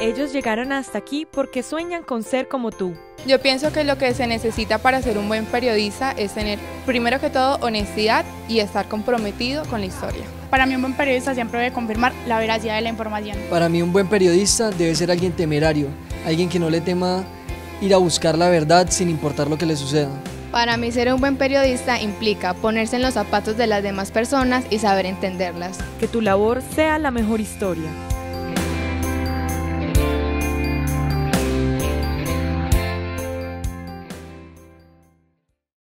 ellos llegaron hasta aquí porque sueñan con ser como tú. Yo pienso que lo que se necesita para ser un buen periodista es tener, primero que todo, honestidad y estar comprometido con la historia. Para mí un buen periodista siempre debe confirmar la veracidad de la información. Para mí un buen periodista debe ser alguien temerario, alguien que no le tema ir a buscar la verdad sin importar lo que le suceda. Para mí ser un buen periodista implica ponerse en los zapatos de las demás personas y saber entenderlas. Que tu labor sea la mejor historia.